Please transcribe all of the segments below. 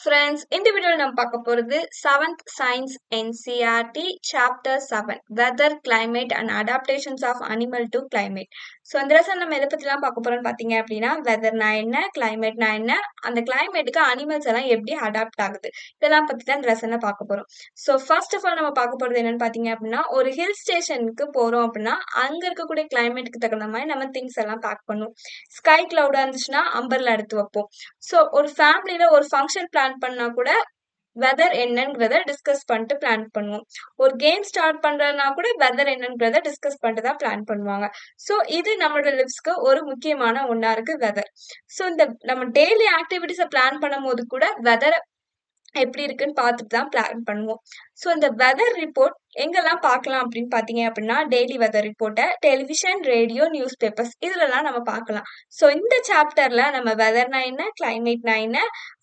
Friends இந்த வீடியோவில் நம்ம பார்க்க போகிறது seventh science NCERT chapter seven weather climate and adaptations of animal to climate so இந்த லெசன் நம்ம எதை பற்றிலாம் பார்க்க போகிறோம்னு பார்த்தீங்க அப்படின்னா வெதர்னா என்ன கிளைமேட்னா என்ன அந்த கிளைமேட்டுக்கு அனிமல்ஸ் எல்லாம் எப்படி அடாப்ட் ஆகுது இதெல்லாம் பற்றி தான் இந்த லெசனில் பார்க்க போகிறோம் ஸோ ஃபர்ஸ்ட் ஆஃப் ஆல் நம்ம பார்க்க போகிறது என்னன்னு பார்த்தீங்க அப்படின்னா ஒரு ஹில் ஸ்டேஷனுக்கு போகிறோம் அப்படின்னா அங்கே இருக்கக்கூடிய கிளைமேட்டுக்கு தகுந்த மாதிரி நம்ம திங்ஸ் எல்லாம் பேக் பண்ணுவோம் ஸ்கை கிளவுடாக இருந்துச்சுன்னா அம்பர்ல எடுத்து வைப்போம். ஸோ ஒரு ஃபேமிலியில் ஒரு ஃபங்க்ஷன் பிளான் பண்ணா கூட வெதர் என்னங்கிறத டிஸ்கஸ் பண்ணிட்டு பிளான் பண்ணுவோம். ஒரு கேம் ஸ்டார்ட் பண்றதுனா கூட வெதர் என்னங்கிறத டிஸ்கஸ் பண்ணிட்டு தான் பிளான் பண்ணுவாங்க. ஸோ இது நம்மளோட லிப்ஸ்க்கு ஒரு முக்கியமான ஒன்றா இருக்கு வெதர் ஸோ இந்த நம்ம டெய்லி ஆக்டிவிட்டிஸை பிளான் பண்ணும் போது கூட வெதரை எப்படி இருக்குன்னு பார்த்துட்டு தான் பிளான் பண்ணுவோம். ஸோ இந்த வெதர் ரிப்போர்ட் எங்கெல்லாம் பார்க்கலாம் அப்படின்னு பார்த்தீங்க அப்படின்னா டெய்லி வெதர் ரிப்போர்ட்டை டெலிவிஷன் ரேடியோ நியூஸ் பேப்பர்ஸ் இதுலலாம் நம்ம பார்க்கலாம். ஸோ இந்த சாப்டரில் நம்ம வெதர்னா என்ன கிளைமேட்னா என்ன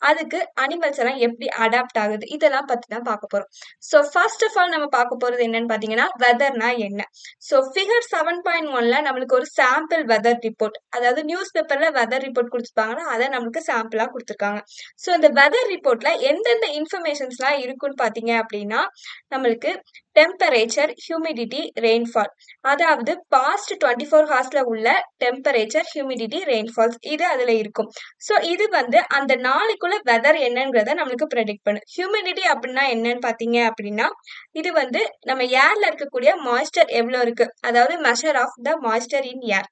அதுக்கு அனிமல்ஸ் எல்லாம் எப்படி அடாப்ட் ஆகுது இதெல்லாம் பற்றி தான் பார்க்க போகிறோம் ஸோ ஃபர்ஸ்ட் ஆஃப் ஆல் நம்ம பார்க்க போகிறது என்னன்னு பார்த்தீங்கன்னா வெதர்னா என்ன? ஸோ ஃபிகர் செவன் பாயிண்ட் ஒன்ல நம்மளுக்கு ஒரு சாம்பிள் வெதர் ரிப்போர்ட் அதாவது நியூஸ் பேப்பரில் வெதர் ரிப்போர்ட் கொடுத்துருப்பாங்கன்னா அதை நம்மளுக்கு சாம்பிளாக கொடுத்துருக்காங்க. ஸோ இந்த வெதர் ரிப்போர்ட்டில் எந்தெந்த இன்ஃபர்மேஷன்ஸ்லாம் இருக்குன்னு பார்த்தீங்க அப்படின்னா நம்மளுக்கு டெம்பரேச்சர் ஹியூமிடிட்டி ரெயின்ஃபால் அதாவது பாஸ்ட் டுவெண்ட்டி ஃபோர் ஹார்ஸில் உள்ள டெம்பரேச்சர் ஹியூமிடிட்டி ரெயின்ஃபால்ஸ் இது அதில் இருக்கும். ஸோ இது வந்து அந்த நாளைக்குள்ள வெதர் என்னங்கிறத நம்மளுக்கு ப்ரெடிக்ட் பண்ணும். ஹியூமிடிட்டி அப்படின்னா என்னன்னு பார்த்தீங்க அப்படின்னா இது வந்து நம்ம ஏரில் இருக்கக்கூடிய மாய்ஸ்டர் எவ்வளோ இருக்குது அதாவது measure of the moisture in air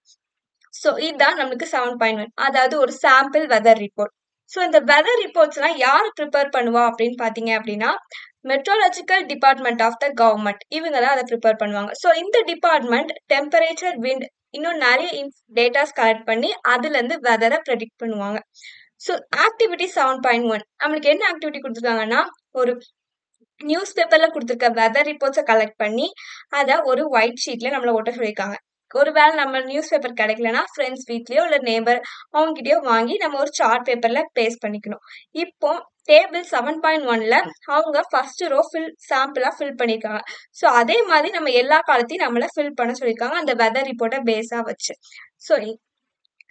so இதுதான் நம்மளுக்கு செவன் பாயிண்ட் ஒன் அதாவது ஒரு சாம்பிள் வெதர் ரிப்போர்ட் ஸோ இந்த வெதர் ரிப்போர்ட்ஸ்லாம் யார் ப்ரிப்பேர் பண்ணுவா அப்படின்னு பார்த்தீங்க அப்படின்னா meteorological department of the government இவங்க தான் அதை ப்ரிப்பேர் பண்ணுவாங்க. ஸோ இந்த டிபார்ட்மெண்ட் டெம்பரேச்சர் விண்ட் இன்னும் நிறைய டேட்டாஸ் கலெக்ட் பண்ணி அதுலேருந்து வெதரை ப்ரெடிக்ட் பண்ணுவாங்க. So activity seven point one நம்மளுக்கு என்ன ஆக்டிவிட்டி கொடுத்துருக்காங்கன்னா ஒரு நியூஸ் பேப்பரில் கொடுத்துருக்க வெதர் ரிப்போர்ட்ஸை கலெக்ட் பண்ணி அதை ஒரு ஒயிட் ஷீட்டில் நம்மளை ஓட்ட சொல்லியிருக்காங்க. ஒருவேளை நம்ம நியூஸ் பேப்பர் கிடைக்கலனா ஃப்ரெண்ட்ஸ் வீட்லேயோ இல்லை நேபர் அவங்ககிட்டயோ வாங்கி நம்ம ஒரு சார்ட் பேப்பரில் பேஸ்ட் பண்ணிக்கணும். இப்போ டேபிள் செவன் பாயிண்ட் ஒன்ல அவங்க ஃபர்ஸ்ட் ரோ ஃபில் சாம்பிளா ஃபில் பண்ணியிருக்காங்க ஸோ அதே மாதிரி நம்ம எல்லா காலத்தையும் நம்மளை ஃபில் பண்ண சொல்லியிருக்காங்க அந்த வெதர் ரிப்போர்ட்டை பேஸா வச்சு. ஸோ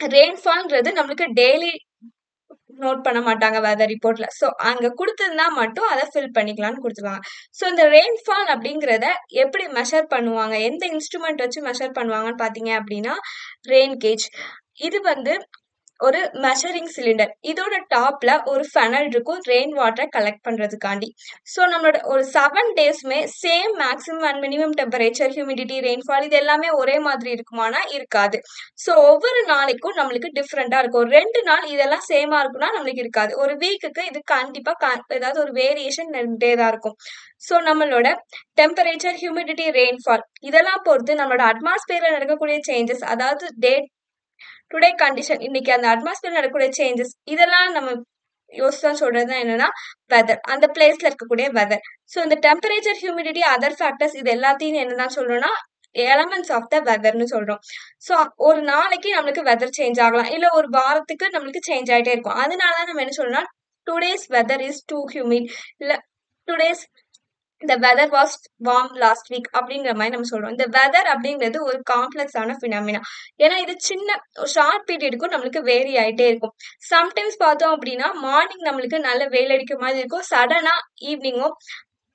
ரெயின்ஃபால்ங்கிறது நம்மளுக்கு டெய்லி நோட் பண்ண மாட்டாங்க வெதர் ரிப்போர்ட்ல ஸோ அங்க கொடுத்துருந்தா மட்டும் அதை ஃபில் பண்ணிக்கலாம்னு கொடுத்துருவாங்க. ஸோ இந்த ரெயின்ஃபால் அப்படிங்கிறத எப்படி மெஷர் பண்ணுவாங்க? எந்த இன்ஸ்ட்ருமெண்ட் வச்சு மெஷர் பண்ணுவாங்கன்னு பார்த்தீங்க அப்படின்னா ரெயின் கேஜ் இது வந்து ஒரு மெஷரிங் சிலிண்டர் இதோட டாப்ல ஒரு ஃபெனல் இருக்கும். ரெயின் வாட்டரை கலெக்ட் பண்றதுக்காண்டி. ஸோ நம்மளோட ஒரு seven டேஸ்மே same maximum and minimum temperature humidity rainfall இது எல்லாமே ஒரே மாதிரி இருக்குமானா இருக்காது. ஸோ ஒவ்வொரு நாளைக்கும் நம்மளுக்கு டிஃப்ரெண்டா இருக்கும். ரெண்டு நாள் இதெல்லாம் சேமா இருக்கும்னா நம்மளுக்கு இருக்காது. ஒரு வீக்குக்கு இது கண்டிப்பா ஏதாவது ஒரு வேரியேஷன் இருந்துட்டே தான் இருக்கும். ஸோ நம்மளோட டெம்பரேச்சர் ஹியூமிடிட்டி ரெயின்ஃபால் இதெல்லாம் பொறுத்து நம்மளோட அட்மாஸ்பியரில் நடக்கக்கூடிய சேஞ்சஸ் அதாவது டேட் டுடே கண்டிஷன் இன்னைக்கு அந்த அட்மாஸ்பியர் நடக்கக்கூடிய சேஞ்சஸ் இதெல்லாம் நம்ம யோசிச்சு சொல்றது என்னன்னா வெதர் அந்த பிளேஸ்ல இருக்கக்கூடிய வெதர் ஸோ இந்த டெம்பரேச்சர் ஹியூமிடிட்டி அதர் ஃபேக்டர்ஸ் இது எல்லாத்தையும் என்னதான் சொல்றோம்னா எலமெண்ட்ஸ் ஆஃப் த வெதர்னு சொல்றோம். ஸோ ஒரு நாளைக்கு நம்மளுக்கு வெதர் சேஞ்ச் ஆகலாம். இல்லை ஒரு வாரத்துக்கு நம்மளுக்கு சேஞ்ச் ஆகிட்டே இருக்கும். அதனால தான் நம்ம என்ன சொல்றோம்னா today's weather is too humid இல்லை டுடேஸ் இந்த weather was warm last week அப்படிங்கிற மாதிரி நம்ம சொல்றோம். இந்த வெதர் அப்படிங்கிறது ஒரு காம்ப்ளெக்ஸான ஃபினாமினா ஏன்னா இது சின்ன ஷார்ட் பீரியடுக்கும் நம்மளுக்கு வேரி ஆகிட்டே இருக்கும். சம்டைம்ஸ் பார்த்தோம் அப்படின்னா மார்னிங் நம்மளுக்கு நல்ல வெயில் அடிக்கிற மாதிரி இருக்கும். சடனா ஈவினிங்கும்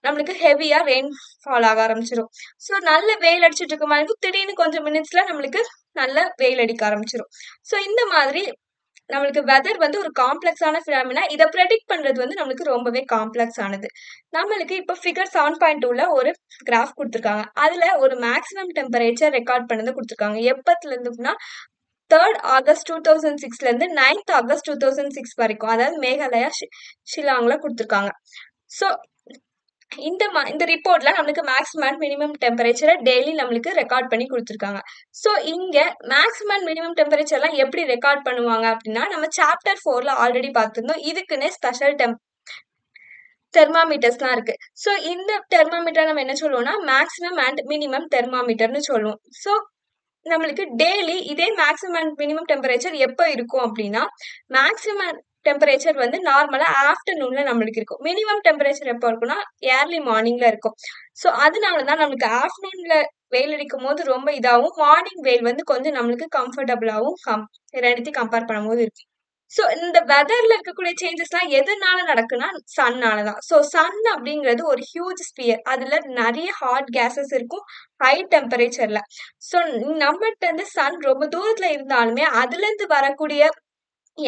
நம்மளுக்கு ஹெவியா ரெயின் ஃபால் ஆக ஆரம்பிச்சிடும் ஸோ நல்ல வெயில் அடிச்சிட்டு இருக்க மாதிரி இருக்கும். திடீர்னு கொஞ்சம் மினிட்ஸ்ல நம்மளுக்கு நல்ல வெயில் அடிக்க ஆரம்பிச்சிடும் ஸோ இந்த மாதிரி நம்மளுக்கு வெதர் வந்து ஒரு காம்ப்ளெக்ஸான ஃபினாமினா இதை ப்ரெடிக்ட் பண்ணுறது வந்து நம்மளுக்கு ரொம்பவே காம்ப்ளெக்ஸ் ஆனது. நம்மளுக்கு இப்போ ஃபிகர் செவன் பாயிண்ட் டூவில் ஒரு கிராஃப் கொடுத்துருக்காங்க. அதில் ஒரு மேக்ஸிமம் டெம்பரேச்சர் ரெக்கார்ட் பண்ணது கொடுத்துருக்காங்க. எப்பத்துலேருந்துனா third August two thousand சிக்ஸ்லேருந்து ninth August two thousand six வரைக்கும். அதாவது மேகாலயா ஷிலாங்கில் கொடுத்துருக்காங்க. ஸோ இந்த இந்த ரிப்போர்ட்ல நம்மளுக்கு மேக்ஸிமம் அண்ட் மினிமம் டெம்பரேச்சரை டெய்லி நம்மளுக்கு ரெக்கார்ட் பண்ணி கொடுத்துருக்காங்க. ஸோ இங்க மேக்ஸிமம் அண்ட் மினிமம் டெம்பரேச்சர்லாம் எப்படி ரெக்கார்ட் பண்ணுவாங்க அப்படின்னா நம்ம சாப்டர் ஃபோர்ல ஆல்ரெடி பார்த்துருந்தோம். இதுக்குன்னே ஸ்பெஷல் டெம் தெர்மாமீட்டர்ஸ்லாம் இருக்கு. ஸோ இந்த தெர்மாமீட்டர் நம்ம என்ன சொல்லுவோம்னா மேக்ஸிமம் அண்ட் மினிமம் தெர்மாமீட்டர்னு சொல்லுவோம். ஸோ நம்மளுக்கு டெய்லி இதே மேக்ஸிமம் அண்ட் மினிமம் டெம்பரேச்சர் எப்போ இருக்கும் அப்படின்னா மேக்ஸிமம் டெம்பரேச்சர் வந்து நார்மலா ஆஃப்டர்நூன்ல நம்மளுக்கு இருக்கும். மினிமம் டெம்பரேச்சர் எப்போ இருக்கும்னா ஏர்லி மார்னிங்ல இருக்கும். ஸோ அதனாலதான் நம்மளுக்கு ஆஃப்டர்நூன்ல வெயில் அடிக்கும் போது ரொம்ப இதாகவும் மார்னிங் வெயில் வந்து கொஞ்சம் நம்மளுக்கு கம்ஃபர்டபுளாகவும் கம் ரெண்டுத்தையும் கம்பேர் பண்ணும்போது இருக்கு. ஸோ இந்த வெதர்ல இருக்கக்கூடிய சேஞ்சஸ்லாம் எதனால நடக்குன்னா சன்னால தான் ஸோ சன் அப்படிங்கிறது ஒரு ஹியூஜ் ஸ்பியர் அதுல நிறைய ஹாட் கேசஸ் இருக்கும் ஹை டெம்பரேச்சர்ல ஸோ நம்மகிட்ட இருந்து சன் ரொம்ப தூரத்துல இருந்தாலுமே அதுல இருந்து வரக்கூடிய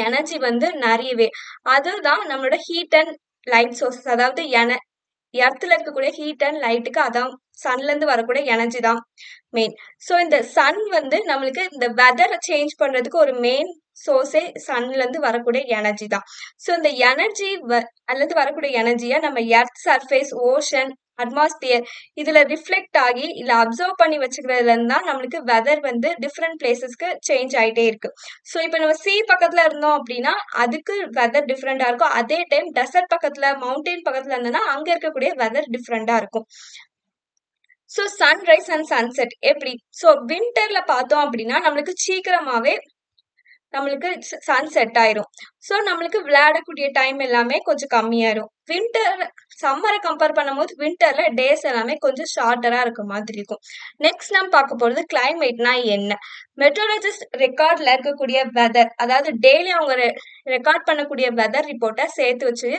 எனர்ஜி வந்து நிறையவே. அதுதான் நம்மளோட ஹீட் அண்ட் லைட் சோர்சஸ் அதாவது என எர்த்தில் இருக்கக்கூடிய ஹீட் அண்ட் லைட்டுக்கு அதான் சன்லேருந்து வரக்கூடிய எனர்ஜி தான் மெயின் ஸோ இந்த சன் வந்து நம்மளுக்கு இந்த வெதரை சேஞ்ச் பண்ணுறதுக்கு ஒரு மெயின் சோர்ஸே சன்லேருந்து வரக்கூடிய எனர்ஜி தான். ஸோ இந்த எனர்ஜி அல்லது வரக்கூடிய எனர்ஜியை நம்ம எர்த் சர்ஃபேஸ் ஓஷன் அட்மாஸ்பியர் இதுல ரிஃப்ளெக்ட் ஆகி இல்ல அப்சர்வ் பண்ணி வச்சுக்கிறதுல இருந்தா நம்மளுக்கு வெதர் வந்து டிஃப்ரெண்ட் பிளேசஸ்க்கு சேஞ்ச் ஆயிட்டே இருக்கு. ஸோ இப்போ நம்ம சி பக்கத்துல இருந்தோம் அப்படின்னா அதுக்கு வெதர் டிஃப்ரெண்டா இருக்கும். அதே டைம் டெசர்ட் பக்கத்துல மவுண்டெயின் பக்கத்துல இருந்தோம்னா அங்க இருக்கக்கூடிய வெதர் டிஃப்ரெண்டா இருக்கும். ஸோ சன்ரைஸ் அண்ட் சன்செட் எப்படி? ஸோ வின்டர்ல பார்த்தோம் அப்படின்னா நம்மளுக்கு சீக்கிரமாவே நம்மளுக்கு சன் செட் ஆயிரும். ஸோ நம்மளுக்கு விளையாடக்கூடிய டைம் எல்லாமே கொஞ்சம் கம்மியாயிரும். வின்டர் சம்மரை கம்பேர் பண்ணும்போது வின்டர்ல டேஸ் எல்லாமே கொஞ்சம் ஷார்ட்டரா இருக்க மாதிரி இருக்கும். நெக்ஸ்ட் நம்ம பார்க்க போறது கிளைமேட்னா என்ன? மெட்ரோலஜிஸ்ட் ரெக்கார்ட்ல இருக்கக்கூடிய வெதர் அதாவது டெய்லி அவங்க ரெக்கார்ட் பண்ணக்கூடிய வெதர் ரிப்போர்ட்டை சேர்த்து வச்சு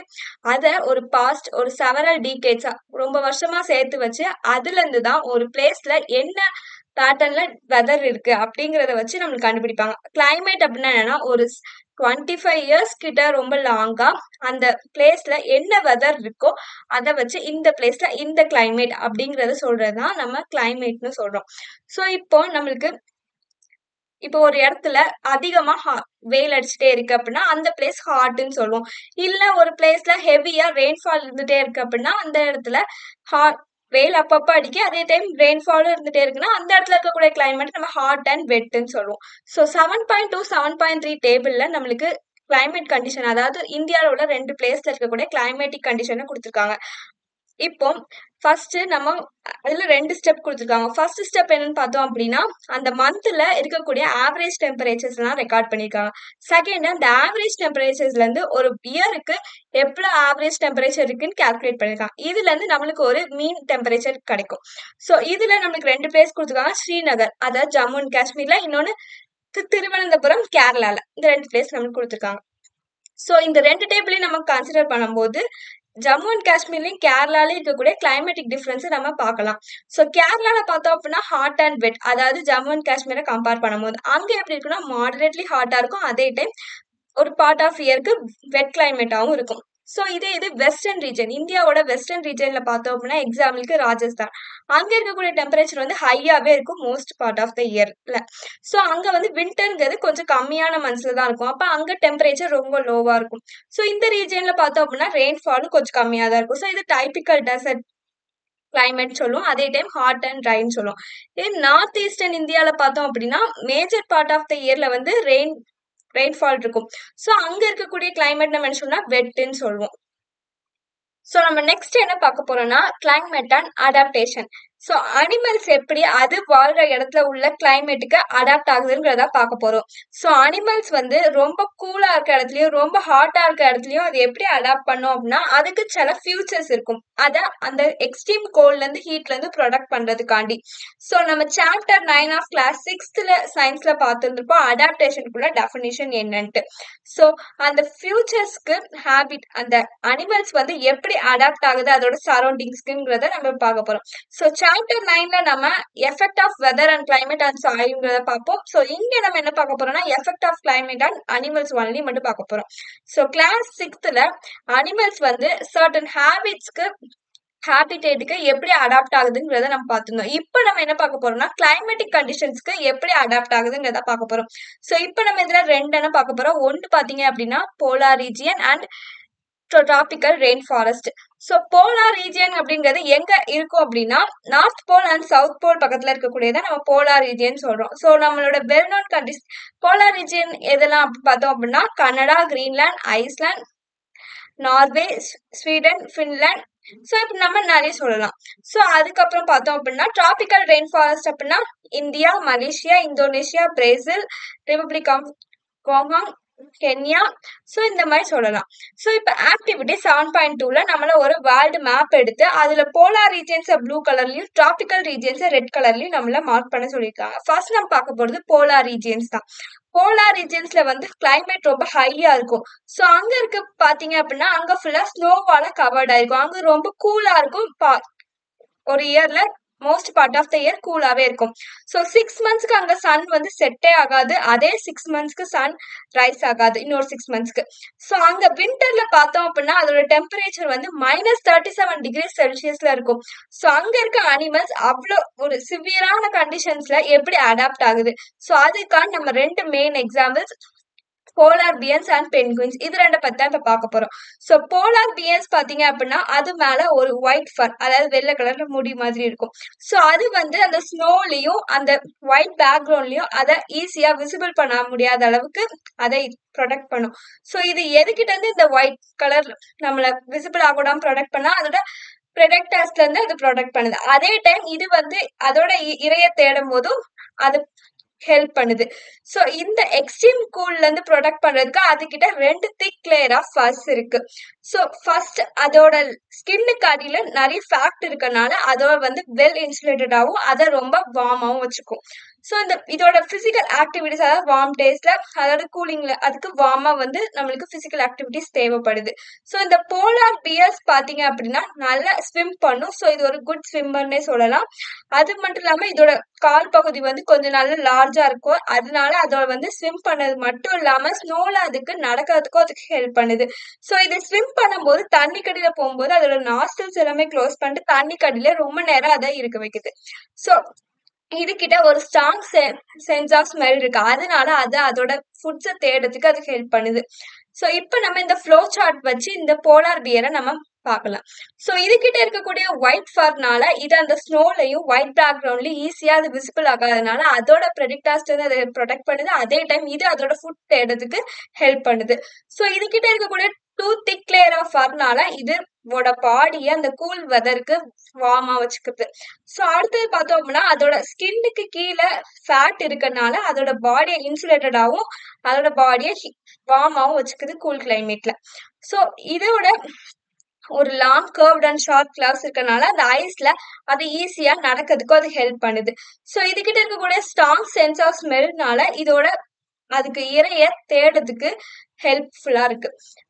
அதை ஒரு பாஸ்ட் ஒரு செவரல் டீகேட்ஸா ரொம்ப வருஷமா சேர்த்து வச்சு அதுல இருந்து தான் ஒரு பிளேஸ்ல என்ன பேட்டர்ன்ல வெதர் இருக்கு அப்படிங்கிறத வச்சு நம்மளுக்கு கண்டுபிடிப்பாங்க. கிளைமேட் அப்படின்னா என்னன்னா ஒரு டுவெண்ட்டி ஃபைவ் இயர்ஸ் கிட்ட ரொம்ப லாங்கா அந்த பிளேஸ்ல என்ன வெதர் இருக்கோ அதை வச்சு இந்த பிளேஸ்ல இந்த கிளைமேட் அப்படிங்கறத சொல்றதுதான் நம்ம கிளைமேட்னு சொல்றோம். ஸோ இப்போ நம்மளுக்கு இப்போ ஒரு இடத்துல அதிகமா வெயில் அடிச்சுட்டே இருக்கு அப்படின்னா அந்த பிளேஸ் ஹாட்னு சொல்லுவோம். இல்ல ஒரு பிளேஸ்ல ஹெவியா ரெயின்ஃபால் இருந்துட்டே இருக்கு அப்படின்னா அந்த இடத்துல ஹாட் வெயில் அப்பப்ப அடிக்க அதே டைம் ரெயின்ஃபாலும் இருந்துட்டே இருக்குன்னா அந்த இடத்துல இருக்கக்கூடிய கிளைமேட் நம்ம ஹாட் அண்ட் வெட்டுன்னு சொல்லுவோம். So seven point two seven point three டேபிள்ல நம்மளுக்கு கிளைமேட் கண்டிஷன் அதாவது இந்தியாவோட ரெண்டு பிளேஸ்ல இருக்கக்கூடிய கிளைமேட்டிக் கண்டிஷனை கொடுத்துருக்காங்க. இப்போ ஃபர்ஸ்ட் நம்ம அதுல ரெண்டு ஸ்டெப் கொடுத்துருக்காங்க. ஃபர்ஸ்ட் ஸ்டெப் என்னன்னு பார்த்தோம் அப்படின்னா அந்த மந்த்ல இருக்கக்கூடிய ஆவரேஜ் டெம்பரேச்சர்ஸ் எல்லாம் ரெக்கார்ட் பண்ணிருக்காங்க. செகண்ட் அந்த ஆவரேஜ் டெம்பரேச்சர்ஸ்ல இருந்து ஒரு இயருக்கு எவ்வளவு ஆவரேஜ் டெம்பரேச்சர் இருக்குன்னு கால்குலேட் பண்ணிருக்காங்க. இதுல இருந்து நம்மளுக்கு ஒரு மீன் டெம்பரேச்சர் கிடைக்கும். ஸோ இதுல நம்மளுக்கு ரெண்டு பிளேஸ் கொடுத்துருக்காங்க. ஸ்ரீநகர் அதாவது ஜம்மு அண்ட் காஷ்மீர்ல. இன்னொன்னு திருவனந்தபுரம் கேரளால. இந்த ரெண்டு பிளேஸ் நம்மளுக்கு கொடுத்துருக்காங்க. ஸோ இந்த ரெண்டு டேபிளையும் நம்ம கன்சிடர் பண்ணும்போது ஜம்மு அண்ட் காஷ்மீர்லயும் கேரளாலயும் இருக்கக்கூடிய கிளைமேட்டிக் டிஃபரன்ஸ் நம்ம பார்க்கலாம். ஸோ கேரளால பார்த்தோம் அப்படின்னா ஹாட் அண்ட் வெட் அதாவது ஜம்மு அண்ட் காஷ்மீரை கம்பேர் பண்ணும்போது. அங்கே எப்படி இருக்குன்னா மாடரேட்லி ஹாட்டா இருக்கும். அதே டைம் ஒரு பார்ட் ஆஃப் இயருக்கு வெட் கிளைமேட்டாகவும் இருக்கும். ஸோ இதே இது வெஸ்டர்ன் ரீஜன் இந்தியாவோட வெஸ்டர்ன் ரீஜனில் பார்த்தோம் அப்படின்னா எக்ஸாம்பிளுக்கு ராஜஸ்தான். அங்கே இருக்கக்கூடிய டெம்பரேச்சர் வந்து ஹையாகவே இருக்கும் மோஸ்ட் பார்ட் ஆஃப் த இயரில் ஸோ அங்கே வந்து வின்டர்ங்கிறது கொஞ்சம் கம்மியான மந்த்ஸில் தான் இருக்கும். அப்போ அங்கே டெம்பரேச்சர் ரொம்ப லோவாக இருக்கும். ஸோ இந்த ரீஜனில் பார்த்தோம் அப்படின்னா ரெயின்ஃபாலும் கொஞ்சம் கம்மியாக தான் இருக்கும். ஸோ இது டைப்பிக்கல் டெசர்ட் கிளைமேட் சொல்லுவோம் அதே டைம் ஹாட் அண்ட் ட்ரைன்னு சொல்லுவோம் இதே நார்த் ஈஸ்டர்ன் இந்தியாவில் பார்த்தோம் அப்படின்னா மேஜர் பார்ட் ஆஃப் த இயரில் வந்து ரெயின் ரெயின்ஃபால் இருக்கும். ஸோ அங்க இருக்கக்கூடிய கிளைமேட் நம்ம என்ன சொன்னா வெட்டுன்னு சொல்லுவோம் ஸோ நம்ம நெக்ஸ்ட் என்ன பார்க்க போறோம்னா climate and adaptation so animals எப்படி அது வாழ்ற இடத்துல உள்ள கிளைமேட்டுக்கு அடாப்ட் ஆகுதுங்கிறத பார்க்க போகிறோம் ஸோ அனிமல்ஸ் வந்து ரொம்ப கூலாக இருக்க இடத்துலையும் ரொம்ப ஹாட்டாக இருக்க இடத்துலையும் அது எப்படி அடாப்ட் பண்ணும் அப்படின்னா அதுக்கு சில ஃபியூச்சர்ஸ் இருக்கும். அதை அந்த எக்ஸ்ட்ரீம் கோல்ட்லேருந்து ஹீட்லேருந்து ப்ரொடக்ட் பண்ணுறதுக்காண்டி ஸோ நம்ம சாப்டர் நைன் ஆஃப் கிளாஸ் சிக்ஸ்த்தில் சயின்ஸில் பார்த்துருந்துருப்போம் அடாப்டேஷனுக்குள்ள டெஃபினிஷன் என்னன்ட்டு. ஸோ அந்த ஃபியூச்சர்ஸ்க்கு ஹேபிட் அந்த அனிமல்ஸ் வந்து எப்படி அடாப்ட் ஆகுது அதோட சரௌண்டிங்ஸ்க்குங்கிறத நம்ம பார்க்க போகிறோம் ஸோ சாப்டர் நைன்ல நம்ம effect of weather and climate and சாயில்ங்கிறத பார்ப்போம். ஸோ இங்க நம்ம என்ன பார்க்க போறோம்னா effect of climate and animals only மட்டும் பார்க்க போறோம். ஸோ கிளாஸ் சிக்ஸ்த்ல அனிமல்ஸ் வந்து சர்டன் ஹேபிட்ஸ்க்கு ஹேபிடேட்டுக்கு எப்படி அடாப்ட் ஆகுதுங்கிறத நம்ம பார்த்துருந்தோம். இப்போ நம்ம என்ன பார்க்க போறோம்னா கிளைமேட்டிக் கண்டிஷன்ஸ்க்கு எப்படி அடாப்ட் ஆகுதுங்கிறத பார்க்க போறோம். ஸோ இப்போ நம்ம இதில் ரெண்டு என்ன பார்க்க போறோம்? ஒன்று பார்த்தீங்க அப்படின்னா polar region and tropical rain forest so polar region அப்படிங்கிறது எங்க இருக்கும் அப்படின்னா north pole and south pole பக்கத்துல இருக்கக்கூடியதான் நம்ம போலார் ரீஜியன் சொல்றோம். ஸோ நம்மளோட well known countries polar region எதெல்லாம் அப்படி பார்த்தோம் அப்படின்னா Canada Greenland Iceland Norway Sweden Finland so இப்போ நம்ம நிறைய சொல்லலாம். ஸோ அதுக்கப்புறம் பார்த்தோம் அப்படின்னா டிராபிக்கல் ரெயின் ஃபாரஸ்ட் அப்படின்னா India Malaysia Indonesia Brazil Republic of Congo Kenya so இந்த மாதிரி சொல்லலாம். ஸோ இப்போ ஆக்டிவிட்டி செவன் பாயிண்ட் டூவில் நம்மள ஒரு வேர்ல்டு மேப் எடுத்து அதில் போலார் ரீஜியன்ஸை ப்ளூ கலர்லையும் டிராபிக்கல் ரீஜியன்ஸை ரெட் கலர்லையும் நம்மள மார்க் பண்ண சொல்லியிருக்காங்க. ஃபர்ஸ்ட் நம்ம பார்க்க போகிறது போலார் ரீஜியன்ஸ் தான். போலார் ரீஜியன்ஸில் வந்து கிளைமேட் ரொம்ப ஹையா இருக்கும். ஸோ அங்க இருக்க பாத்தீங்க அப்படின்னா அங்க ஃபுல்லா ஸ்னோவால கவர்ட் ஆயிருக்கும் அங்க ரொம்ப கூலா இருக்கும். பா- ஒரு இயர்ல most part of the year கூலாவே இருக்கும். ஸோ சிக்ஸ் மந்த்ஸ்க்கு அங்க சன் வந்து செட்டே ஆகாது. அதே சிக்ஸ் மந்த்ஸ்க்கு சன் ரைஸ் ஆகாது. இன்னொரு சிக்ஸ் மந்த்ஸ்க்கு ஸோ அங்க விண்டர்ல பார்த்தோம் அப்படின்னா அதோட டெம்பரேச்சர் வந்து மைனஸ் தேர்ட்டி செவன் டிகிரி செல்சியஸ்ல இருக்கும். ஸோ அங்க இருக்க அனிமல்ஸ் அவ்வளோ ஒரு சிவியரான கண்டிஷன்ஸ்ல எப்படி அடாப்ட் ஆகுது? ஸோ அதுக்கான நம்ம ரெண்டு main examples polar bears and penguins இது ரெண்டை பத்தி தான் இப்ப பார்க்க போறோம். ஸோ போலார் பியன்ஸ் பாத்தீங்க அப்படின்னா அது மேல ஒரு ஒயிட் ஃபர் அதாவது வெள்ளை கலர்ல முடி மாதிரி இருக்கும். ஸோ அது வந்து அந்த ஸ்னோலையும் அந்த ஒயிட் பேக்ரவுண்ட்லயும் அதை ஈஸியா விசிபிள் பண்ண முடியாத அளவுக்கு அதை ப்ரொடெக்ட் பண்ணும். ஸோ இது எதுக்கிட்ட இருந்து இந்த ஒயிட் கலர் நம்மள விசிபிள் ஆகக்கூடாம ப்ரொடெக்ட் பண்ணா அதோட ப்ரொடக்டர்ஸ்ல இருந்து அது ப்ரொடெக்ட் பண்ணுது. அதே டைம் இது வந்து அதோட இ- தேடும் போதும் அது ஹெல்ப் பண்ணுது. ஸோ இந்த எக்ஸ்ட்ரீம் கூல்ல இருந்து ப்ரொடக்ட் பண்றதுக்கு அதுகிட்ட ரெண்டு திக் லேயர் ஆஃப் ஃபஸ் இருக்கு. ஸோ ஃபர்ஸ்ட் அதோட ஸ்கின்னுக்கு அடியில நிறைய ஃபேக்ட் இருக்கனால அதோட வந்து வெல் இன்சுலேட்டடாகவும் அதை ரொம்ப வார்மாகவும் வச்சுக்கும். ஸோ இந்த இதோட பிசிக்கல் ஆக்டிவிட்டிஸ் அதாவது வார்ம் டேஸ்ல அதோட கூலிங்ல அதுக்கு வார்மா வந்து நம்மளுக்கு பிசிக்கல் ஆக்டிவிட்டிஸ் தேவைப்படுது. ஸோ இந்த போலார் பியர்ஸ் பார்த்தீங்க அப்படின்னா நல்லா ஸ்விம் பண்ணும். ஸோ இது ஒரு குட் ஸ்விம்மர்னே சொல்லலாம். அது மட்டும் இல்லாமல் இதோட கால் பகுதி வந்து கொஞ்சம் நல்ல லார்ஜா இருக்கும். அதனால அதோட வந்து ஸ்விம் பண்ணது மட்டும் இல்லாமல் ஸ்னோல அதுக்கு நடக்கிறதுக்கும் அதுக்கு ஹெல்ப் பண்ணுது. ஸோ இது ஸ்விம் பண்ணும்போது தண்ணி கடியில போகும்போது அதோட நாஸ்டல்ஸ் எல்லாமே க்ளோஸ் பண்ணிட்டு தண்ணி கடியில ரொம்ப நேரம் அதை இருக்க வைக்குது. ஸோ இதுகிட்ட ஒரு ஸ்ட்ராங் சென்ஸ் ஆஃப் ஸ்மெல் இருக்கு. அதனால அது அதோட ஃபுட்ஸை தேடுறதுக்கு அது ஹெல்ப் பண்ணுது. ஸோ இப்போ நம்ம இந்த ஃப்ளோ சார்ட் வச்சு இந்த போலார் பியரை நம்ம பார்க்கலாம். ஸோ இதுகிட்ட இருக்கக்கூடிய ஒயிட் ஃபர்னால இது அந்த ஸ்னோலையும் ஒயிட் பேக்ரவுண்ட்லையும் ஈஸியாக அது விசிபிள் ஆகாதனால அதோட ப்ரெடிக்டாஸ்ட் வந்து அதை ப்ரொடெக்ட் பண்ணுது. அதே டைம் இது அதோட ஃபுட் தேடுறதுக்கு ஹெல்ப் பண்ணுது. ஸோ இதுகிட்ட இருக்கக்கூடிய டூ திக் லேயர் ஆஃப் ஃபர்னால இதோட பாடியை அந்த கூல் வெதருக்கு வார்மா வச்சுக்குது. ஸோ அடுத்தது பார்த்தோம் அப்படின்னா அதோட ஸ்கின்னுக்கு கீழே ஃபேட் இருக்கனால அதோட பாடியை இன்சுலேட்டடாகவும் அதோட பாடியை வார்மாகவும் வச்சுக்குது கூல் கிளைமேட்ல ஸோ இதோட ஒரு long curved and short claws இருக்கறனால அந்த ஐஸ்ல அது ஈஸியா நடக்கிறதுக்கும் அது ஹெல்ப் பண்ணுது. ஸோ இதுகிட்ட இருக்கக்கூடிய ஸ்ட்ராங் சென்ஸ் ஆஃப் ஸ்மெல்னால இதோட அதுக்கு இரைய தேடுறதுக்கு ஹெல்ப்ஃபுல்லா இருக்கு.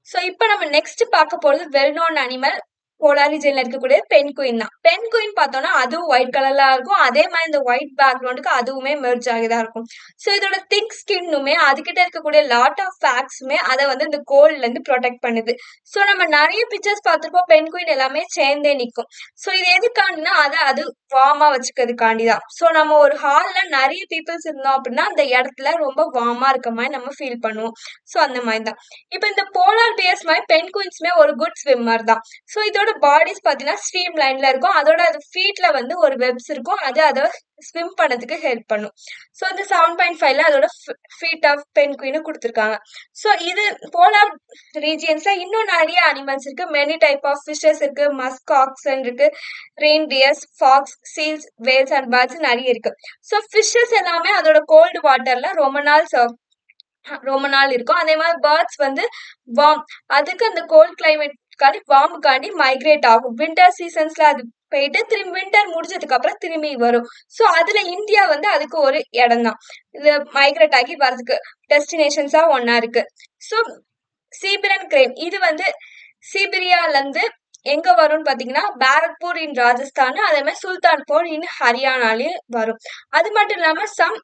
ஸோ இப்போ நம்ம நெக்ஸ்ட் பார்க்க போறது வெல் நோன் அனிமல் போலாரிஜன்ல இருக்கக்கூடிய பென் குயின் தான். பென் குயின் பார்த்தோம்னா அதுவும் ஒயிட் கலர்ல இருக்கும். அதே மாதிரி இந்த ஒயிட் பேக்ரவுண்டுக்கு அதுவுமே மெர்ஜ் ஆகிதான் இருக்கும். ஸோ இதோட திக் ஸ்கின்னுமே அதுகிட்ட இருக்கக்கூடிய லாட் ஆஃப் ஃபேக்ஸுமே அதை வந்து இந்த கோல்ட்ல இருந்து ப்ரொடெக்ட் பண்ணுது. ஸோ நம்ம நிறைய பிக்சர்ஸ் பார்த்துருப்போம். பென் குயின் எல்லாமே சேர்ந்தே நிற்கும் ஸோ இது எதுக்காண்டினா அதை அது வார்மா வச்சுக்கிறதுக்காண்டி தான். ஸோ நம்ம ஒரு ஹால்ல நிறைய பீப்புள்ஸ் இருந்தோம் அப்படின்னா அந்த இடத்துல ரொம்ப வார்மா இருக்க மாதிரி நம்ம ஃபீல் பண்ணுவோம். ஸோ அந்த மாதிரி தான். இப்போ இந்த போலார் பியர்ஸ் மாதிரி பென் குயின்ஸுமே ஒரு குட் ஸ்விம்மர் தான். ஸோ இதோட பாடிஸ் பார்த்தீங்கன்னா ஸ்ட்ரீம் லைன்ல இருக்கும். அதோட அது ஃபீட்ல வந்து ஒரு வெப்ஸ் இருக்கும். அது அதை ஸ்விம் பண்ணதுக்கு ஹெல்ப் பண்ணும். ஸோ இந்த செவன் பாயிண்ட் ஃபைவ்ல அதோட ஃபீட் ஆஃப் பென் குயின்னு கொடுத்துருக்காங்க. ஸோ இது போலார் ரீஜியன்ஸ்ல இன்னும் நிறைய அனிமல்ஸ் இருக்கு. மெனி டைப் ஆஃப் ஃபிஷஸ் இருக்கு. மஸ்க் ஆக்சன் இருக்கு. Reindeers fox seals whales and birds நிறைய இருக்கு. ஸோ ஃபிஷஸ் எல்லாமே அதோட கோல்டு வாட்டர்ல ரொம்ப நாள் சர்வ் ரொம்ப நாள் இருக்கும். அதே மாதிரி பேர்ட்ஸ் வந்து வார்ம் அதுக்கு அந்த கோல்ட் கிளைமேட் பாம்புக்காண்டி மைக்ரேட் ஆகும். வின்டர் சீசன்ஸ்ல அது போயிட்டு திரும்பி வின்டர் முடிஞ்சதுக்கு அப்புறம் திரும்பி வரும். ஸோ அதுல இந்தியா வந்து அதுக்கு ஒரு இடம் தான் இது மைக்ரேட் ஆகி வர்றதுக்கு டெஸ்டினேஷன்ஸா ஒன்னா இருக்கு. ஸோ சீபிரன் கிரேம் இது வந்து சீபிரியால இருந்து எங்க வரும்னு பாத்தீங்கன்னா பாரத்பூர் இன் ராஜஸ்தான் அதே மாதிரி சுல்தான்பூர் இன் ஹரியானாலையும் வரும். அது மட்டும் இல்லாம சம்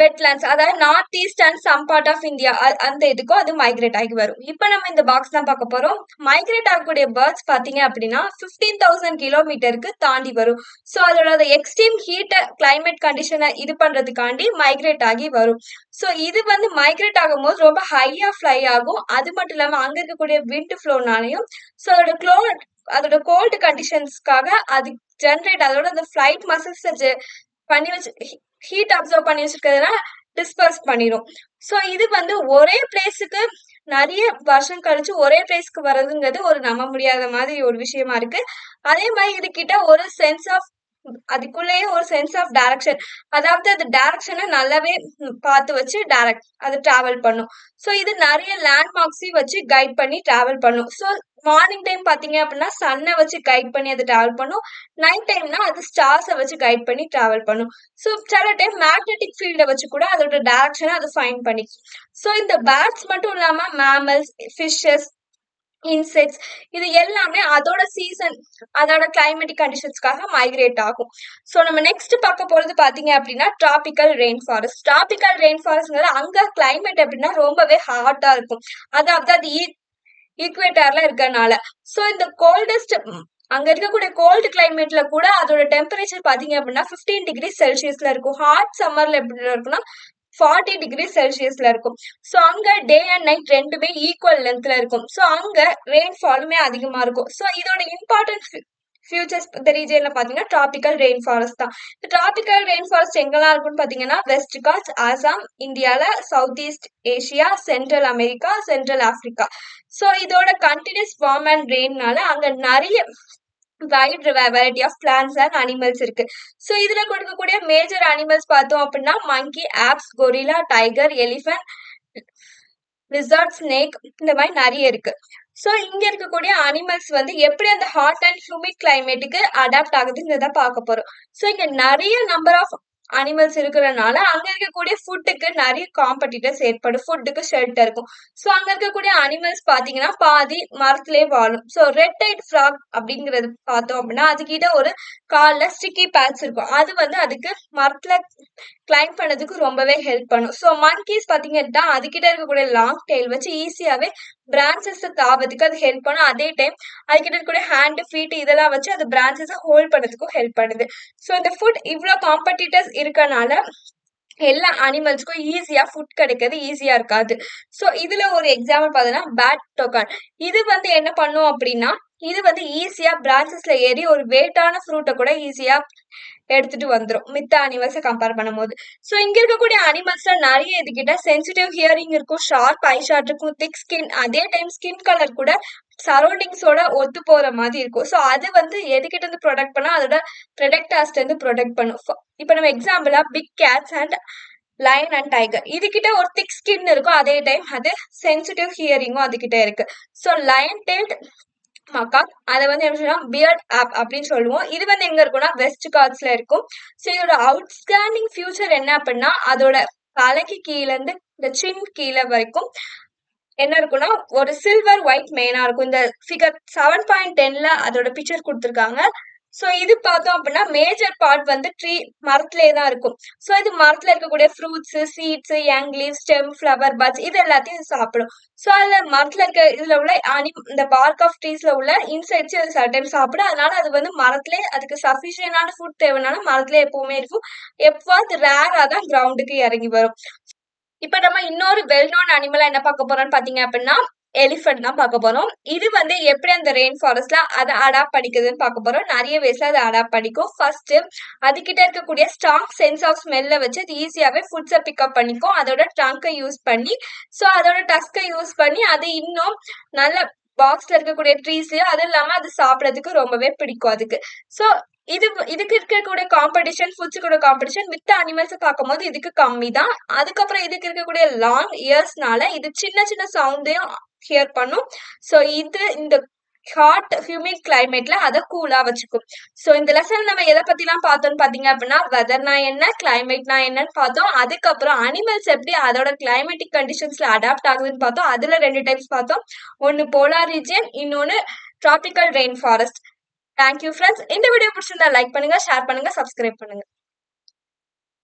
வெட்லாண்ட்ஸ் அதாவது north east and some part of India அந்த இதுக்கும் அது மைக்ரேட் ஆகி வரும். இப்போ நம்ம இந்த பாக்ஸ் தான் பார்க்க போறோம். மைக்ரேட் ஆகக்கூடிய பேர்ட்ஸ் பார்த்தீங்க அப்படின்னா ஃபிஃப்டீன் தௌசண்ட் கிலோமீட்டருக்கு தாண்டி வரும். ஸோ அதோட எக்ஸ்ட்ரீம் ஹீட்டை கிளைமேட் கண்டிஷனை இது பண்றதுக்காண்டி மைக்ரேட் ஆகி வரும். ஸோ இது வந்து மைக்ரேட் ஆகும்போது ரொம்ப ஹையா ஃப்ளை ஆகும். அது மட்டும் இல்லாமல் அங்க இருக்கக்கூடிய விண்ட் ஃப்ளோனாலையும் ஸோ அதோட க்ளோ அதோட கோல்டு கண்டிஷன்ஸ்க்காக அது ஜென்ரேட் அதோட அந்த ஃப்ளைட் மசில்ஸ் பண்ணி வச்சு ஹீட் அப்சர்வ் பண்ணி வச்சிருக்கிறதுனால டிஸ்பர்ஸ் பண்ணிடும் ஸோ இது வந்து ஒரே பிளேஸுக்கு நிறைய வருஷம் கழிச்சு ஒரே பிளேஸ்க்கு வர்றதுங்கிறது ஒரு நம்ப முடியாத மாதிரி ஒரு விஷயமா இருக்கு. அதே மாதிரி இதுகிட்ட ஒரு சென்ஸ் ஆஃப் அதுக்குள்ளேயே ஒரு சென்ஸ் ஆஃப் டைரக்ஷன் அதாவது அது டைரக்ஷனை நல்லாவே பார்த்து வச்சு டைரக்ட் அது டிராவல் பண்ணும். ஸோ இது நிறைய லேண்ட்மார்க்ஸையும் வச்சு கைட் பண்ணி டிராவல் பண்ணும். ஸோ மார்னிங் டைம் பார்த்தீங்க அப்படின்னா சன்னை வச்சு கைட் பண்ணி அது டிராவல் பண்ணும். நைட் டைம்னா அது ஸ்டார்ஸை வச்சு கைட் பண்ணி டிராவல் பண்ணும். ஸோ சில டைம் மேக்னெட்டிக் ஃபீல்டை வச்சு கூட அதோட டேரக்ஷனை அது ஃபைன் பண்ணி ஸோ இந்த பேர்ட்ஸ் மட்டும் இல்லாமல் மேமல்ஸ் ஃபிஷ்ஷஸ் இன்செக்ட்ஸ் இது எல்லாமே அதோட சீசன் அதோட கிளைமேட்டிக் கண்டிஷன்ஸ்க்காக மைக்ரேட் ஆகும். ஸோ நம்ம நெக்ஸ்ட் பார்க்க போகிறது பார்த்தீங்க அப்படின்னா tropical rain forest tropical rain ஃபாரஸ்ட்ங்கிறது அங்கே கிளைமேட் எப்படின்னா ரொம்பவே ஹாட்டாக இருக்கும். அதாவது அது ஈக்குவேட்டர்ல இருக்கனால ஸோ இந்த கோல்டஸ்ட் அங்க இருக்கக்கூடிய கோல்டு கிளைமேட்ல கூட அதோட டெம்பரேச்சர் பாத்தீங்க அப்படின்னா 15 டிகிரி செல்சியஸ்ல இருக்கும். ஹாட் சம்மர்ல எப்படி இருக்கும்னா ஃபார்ட்டி டிகிரி செல்சியஸ்ல இருக்கும். ஸோ அங்க டே அண்ட் நைட் ரெண்டுமே ஈக்குவல் லென்த்ல இருக்கும். ஸோ அங்க ரெயின்ஃபாலுமே அதிகமா இருக்கும். ஸோ இதோட இம்பார்ட்டன்ஸ் ஃபியூச்சர்ஸ் இந்த ரீஜன்ல பார்த்தீங்கன்னா டிராபிக்கல் ரெயின் ஃபாரஸ்ட் தான். இந்த டிராபிக்கல் ரெயின் ஃபாரஸ்ட் எங்கெல்லாம் இருக்கும்னு பார்த்தீங்கன்னா வெஸ்ட் காட்ஸ் ஆசாம் இந்தியாவில் South East Asia Central America Central Africa so இதோட கண்டினியூஸ் வார்ம் அண்ட் ரெயின்னால அங்கே நிறைய wide variety of plants and animals இருக்கு. ஸோ இதுல கொடுக்கக்கூடிய மேஜர் அனிமல்ஸ் பார்த்தோம் அப்படின்னா monkey apes gorilla tiger elephant lizard snake இந்த மாதிரி நிறைய இருக்கு. ஸோ இங்க இருக்கக்கூடிய அனிமல்ஸ் வந்து எப்படி அந்த ஹாட் அண்ட் ஹியூமிட் கிளைமேட்டுக்கு அடாப்ட் ஆகுதுங்கிறத பார்க்க போறோம். ஸோ இங்க நிறைய நம்பர் ஆஃப் அனிமல்ஸ் இருக்கிறனால அங்க இருக்கக்கூடிய ஃபுட்டுக்கு நிறைய காம்படிட்டர்ஸ் ஏற்படும். ஃபுட்டுக்கு ஷெல்டர் இருக்கும் ஸோ அங்க இருக்கக்கூடிய அனிமல்ஸ் பாத்தீங்கன்னா பாதி மரத்திலே வாழும். ஸோ ரெட் டைட் ஃப்ராக் அப்படிங்கிறது பார்த்தோம் அப்படின்னா அதுக்கிட்ட ஒரு காலில் ஸ்டிக்கி பேட்ச் இருக்கும். அது வந்து அதுக்கு மரத்துல கிளைம் பண்ணதுக்கு ரொம்பவே ஹெல்ப் பண்ணும். ஸோ மங்கீஸ் பார்த்தீங்கன்னா அதுக்கிட்ட இருக்கக்கூடிய லாங் டெயில் வச்சு ஈஸியாகவே பிரான்ச்சஸ் தாவதுக்கு அது ஹெல்ப் பண்ணும். அதே டைம் அதுக்கிட்ட இருக்கக்கூடிய ஹேண்ட் ஃபீட் இதெல்லாம் வச்சு அது பிரான்சஸை ஹோல்ட் பண்ணதுக்கும் ஹெல்ப் பண்ணுது. ஸோ இந்த ஃபுட் இவ்வளோ காம்படிட்டர்ஸ் இருக்கனால எல்லா அனிமல்ஸ்க்கும் ஈஸியா ஃபுட் கிடைக்கிறது ஈஸியா இருக்காது. ஸோ இதுல ஒரு எக்ஸாம்பிள் பார்த்தோம்னா பேட் டோக்கன் இது வந்து என்ன பண்ணும் அப்படின்னா இது வந்து ஈஸியா பிரான்சஸில் ஏறி ஒரு வெயிட்டான ஃப்ரூட்டை கூட ஈஸியா எடுத்துட்டு வந்துடும் மித்த அனிமல்ஸை கம்பேர் பண்ணும்போது. ஸோ இங்க இருக்கக்கூடிய அனிமல்ஸ்ல நிறைய இதுகிட்ட சென்சிட்டிவ் ஹியரிங் இருக்கும். ஷார்ப் ஐ ஷார்ட் இருக்கும். திக் ஸ்கின் அதே டைம் ஸ்கின் கலர் கூட சரௌண்டிங்ஸோட ஒத்து போற மாதிரி இருக்கும். ஸோ அது வந்து எதுகிட்ட இருந்து ப்ரொடக்ட் பண்ணா அதோட ப்ரொடக்டாஸ்ட் இருந்து ப்ரொடக்ட் பண்ணும். இப்போ நம்ம எக்ஸாம்பிளா big cats and lion and tiger இதுகிட்ட ஒரு திக் ஸ்கின் இருக்கும். அதே டைம் அது சென்சிட்டிவ் ஹியரிங்கும் அதுகிட்ட இருக்கு. ஸோ லயன் டெல்ட் மக்காக் அதை வந்து என்ன சொல்லுவோம் பியர்ட் ஆப் அப்படின்னு சொல்லுவோம். இது வந்து எங்க இருக்கும்னா வெஸ்ட் கார்ட்ஸ்ல இருக்கும். ஸோ இதோட அவுட்ஸ்டாண்டிங் ஃபியூச்சர் என்ன அப்படின்னா அதோட தலைக்கு கீழே இருந்து இந்த சின் கீழே வரைக்கும் என்ன இருக்கும்னா ஒரு சில்வர் ஒயிட் மெயினா இருக்கும். இந்த ஃபிகர் செவன் பாயிண்ட் டென்ல அதோட பிக்சர் கொடுத்துருக்காங்க. ஸோ இது பார்த்தோம் அப்படின்னா மேஜர் பார்ட் வந்து ட்ரீ மரத்திலே தான் இருக்கும். ஸோ இது மரத்துல இருக்கக்கூடிய fruits seeds young leave stem flower buds இது எல்லாத்தையும் இது சாப்பிடும். ஸோ அதில் மரத்துல இருக்க இதுல உள்ள அனி இந்த பார்க் ஆஃப் ட்ரீஸ்ல உள்ள இன்செக்ட்ஸ் அது சில டைம் சாப்பிடும். அதனால அது வந்து மரத்திலே அதுக்கு சஃபிஷியனான ஃபுட் தேவைனால மரத்திலே எப்பவுமே இருக்கும். எப்போது ரேரா தான் கிரவுண்டுக்கு இறங்கி வரும். இப்ப நம்ம இன்னொரு வெல் நோன் அனிமலா என்ன பார்க்க போறோம்னு பாத்தீங்க அப்படின்னா எலிஃபென்ட் தான் பார்க்க போகிறோம் இது வந்து எப்படி அந்த ரெயின் ஃபாரஸ்ட்ல அதை அடாப்ட் பண்ணிக்குதுன்னு பார்க்க போகிறோம் நிறைய வேஸ்ல அதை அடாப்ட் பண்ணிக்கும். ஃபர்ஸ்ட் அதுக்கிட்ட இருக்கக்கூடிய ஸ்ட்ராங் சென்ஸ் ஆஃப் ஸ்மெல்ல வச்சு அது ஈஸியாகவே ஃபுட்ஸை பிக்கப் பண்ணிக்கும். அதோட ட்ரங்கை யூஸ் பண்ணி ஸோ அதோட டஸ்கை யூஸ் பண்ணி அது இன்னும் நல்ல பாக்ஸ்ல இருக்கக்கூடிய ட்ரீஸ் அது இல்லாம அது சாப்பிடறதுக்கு ரொம்பவே பிடிக்கும் அதுக்கு. ஸோ இது இதுக்கு இருக்கக்கூடிய காம்படிஷன் ஃபுட்ஸ் கூட காம்படிஷன் மித்த அனிமல்ஸ் பார்க்கும்போது இதுக்கு கம்மி தான் அதுக்கப்புறம் இதுக்கு இருக்கக்கூடிய லாங் இயர்ஸ்னால இது சின்ன சின்ன சவுண்டையும் ஹியர் பண்ணும். ஸோ இது இந்த ஹாட் ஹியூமிட் கிளைமேட்ல அதை கூலா வச்சுக்கும். ஸோ இந்த லெசன் நம்ம எதை பத்திலாம் பார்த்தோம்னு பாத்தீங்க அப்படின்னா வெதர்னா என்ன கிளைமேட்னா என்னன்னு பார்த்தோம். அதுக்கப்புறம் அனிமல்ஸ் எப்படி அதோட கிளைமேட்டிக் கண்டிஷன்ஸ்ல அடாப்ட் ஆகுதுன்னு பார்த்தோம். அதுல ரெண்டு டைப்ஸ் பார்த்தோம். ஒன்னு போலார் ரீஜியன் இன்னொன்னு tropical rain forest thank you friends இந்த வீடியோ பிடிச்சிருந்தா லைக் பண்ணுங்க ஷேர் பண்ணுங்க சப்ஸ்கிரைப் பண்ணுங்க.